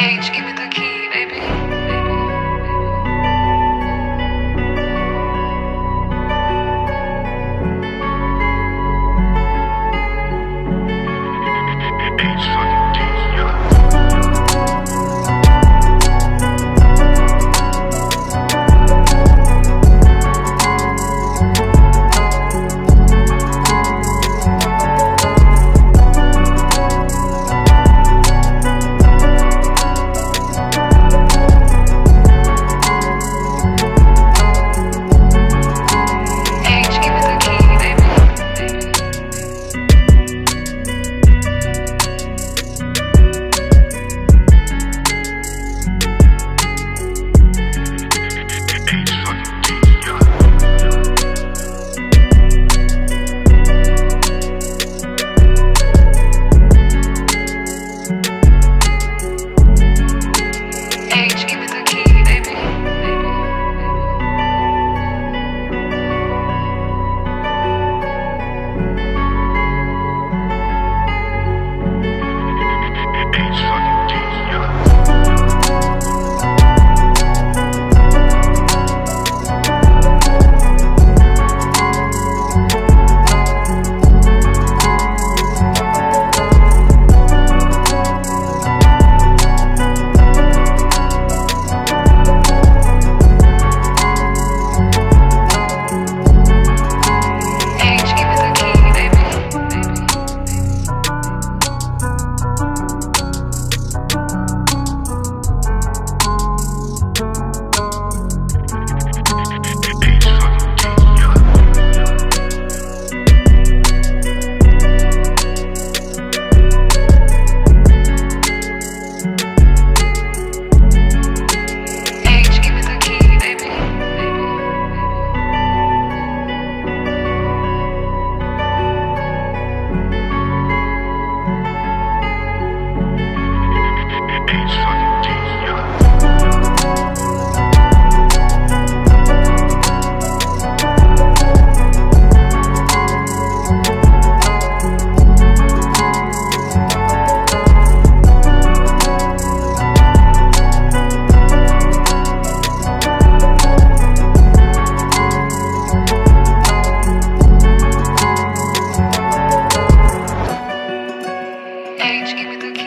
H, give me the key, baby. H, H, give me the